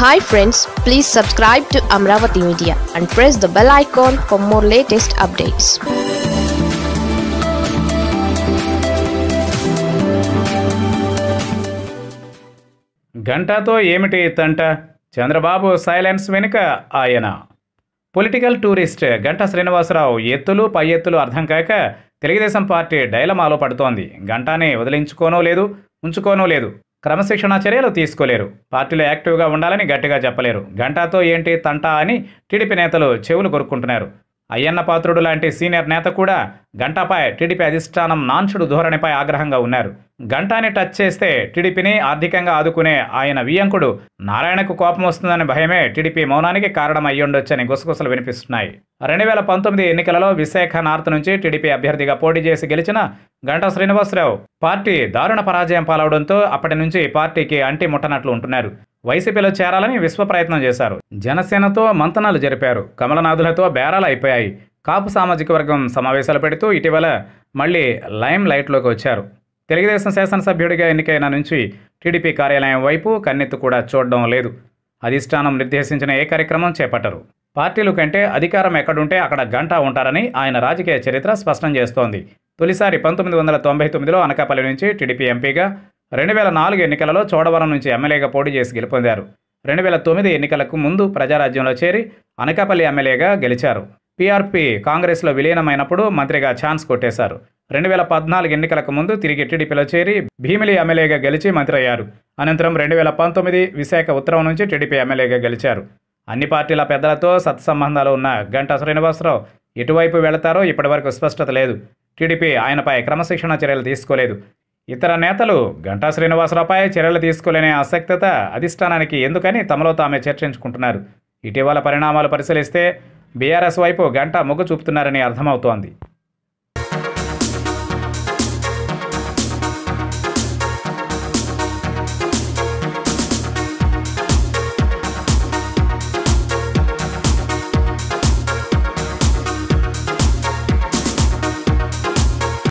Hi friends please subscribe to Amaravati media and press the bell icon for more latest updates గంటతో ఏమిటి తంట Chandrababu silence వెనుక ఆయన. Political tourist Ganta Srinivasarao ఎత్తులు పై ఎత్తులు అర్థం కాక తెలుగుదేశం పార్టీ డైలమాలో పడుతోంది. గంటానే వదిలించుకోనో లేదు ఉంచుకోనో లేదు. క్రమశిక్షణ చర్యలు తీసుకోలేరు. పార్టీలో యాక్టివ్గా ఉండాలని గట్టిగా చెప్పలేరు. గంటాతో ఏంటి తంటా అని టీడీపీ నేతలు చెవులు కొరుక్కుంటున్నారు. అయ్యన్న పాత్రుడు లాంటి సీనియర్ నేత కూడా గంటాపై టీడీపీ అధిష్టానం నాన్షుడు ధోరణిపై ఆగ్రహంగా ఉన్నారు. గంటాని టచ్ చేస్తే టీడీపీని ఆర్థికంగా ఆదుకునే ఆయన వియంకుడు నారాయణకు కోపం వస్తుందనే భయమే టీడీపీ మౌనానికి కారణం అయ్యుండొచ్చని గుసగుసలు వినిపిస్తున్నాయి. రెండు వేల పంతొమ్మిది ఎన్నికలలో విశాఖ నార్త్ నుంచి టీడీపీ అభ్యర్థిగా పోటీ చేసి గెలిచిన గంటా శ్రీనివాసరావు పార్టీ దారుణ పరాజయం పాలవడంతో అప్పటి నుంచి పార్టీకి అంటి ముట్టనట్లు ఉంటున్నారు. వైసీపీలో చేరాలని విశ్వ ప్రయత్నం చేశారు. జనసేనతో మంతనాలు జరిపారు. కమలనాథులతో బేరాలు అయిపోయాయి. కాపు సామాజిక వర్గం సమావేశాలు పెడుతూ ఇటీవల మళ్ళీ లైమ్ లైట్లోకి వచ్చారు. తెలుగుదేశం శాసనసభ్యుడిగా ఎన్నికైన నుంచి టీడీపీ కార్యాలయం వైపు కన్నెత్తు కూడా చూడడం లేదు. అధిష్టానం నిర్దేశించిన ఏ కార్యక్రమం చేపట్టరు. పార్టీలు కంటే అధికారం ఎక్కడుంటే అక్కడ గంట ఉంటారని ఆయన రాజకీయ చరిత్ర స్పష్టం చేస్తోంది. తొలిసారి పంతొమ్మిది వందల తొంభై తొమ్మిదిలో అనకాపల్లి నుంచి టీడీపీ ఎంపీగా రెండు వేల నాలుగు ఎన్నికలలో చోడవరం నుంచి ఎమ్మెల్యేగా పోటీ చేసి గెలుపొందారు. రెండు వేల తొమ్మిది ఎన్నికలకు ముందు ప్రజారాజ్యంలో చేరి అనకాపల్లి ఎమ్మెల్యేగా గెలిచారు. పీఆర్పీ కాంగ్రెస్లో విలీనమైనప్పుడు మంత్రిగా ఛాన్స్ కొట్టేశారు. రెండు వేల పద్నాలుగు ఎన్నికలకు ముందు తిరిగి టీడీపీలో చేరి భీమిలి ఎమ్మెల్యేగా గెలిచి మంత్రి అయ్యారు. అనంతరం రెండు వేల పంతొమ్మిది విశాఖ ఉత్తరం నుంచి టీడీపీ ఎమ్మెల్యేగా గెలిచారు. అన్ని పార్టీల పెద్దలతో సత్సంబంధాలు ఉన్న గంటా శ్రీనివాసరావు ఎటువైపు వెళతారో ఇప్పటివరకు స్పష్టత లేదు. టీడీపీ ఆయనపై క్రమశిక్షణ చర్యలు తీసుకోలేదు. ఇతర నేతలు గంటా శ్రీనివాసరావుపై చర్యలు తీసుకోలేని ఆసక్తత అధిష్టానానికి ఎందుకని తమలో తామే చర్చించుకుంటున్నారు? ఇటీవల పరిణామాలు పరిశీలిస్తే బీఆర్ఎస్ వైపు గంట మొగ్గు చూపుతున్నారని అర్థమవుతోంది.